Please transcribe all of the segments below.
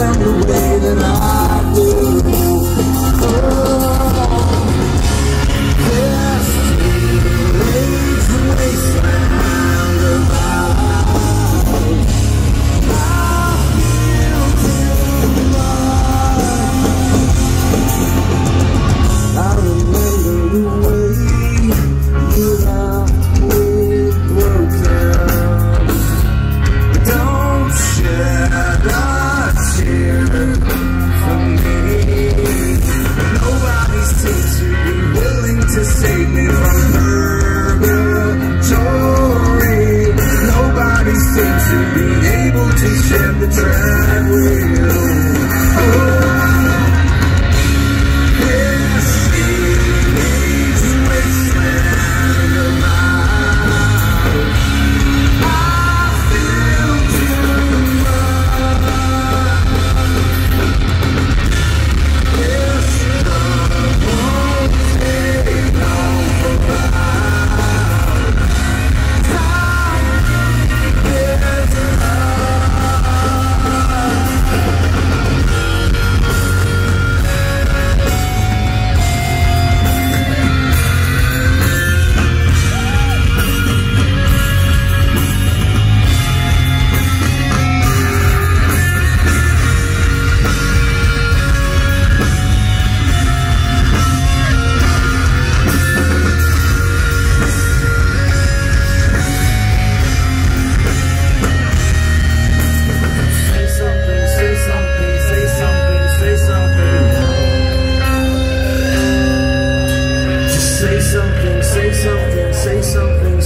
down the way. right way.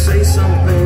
say something.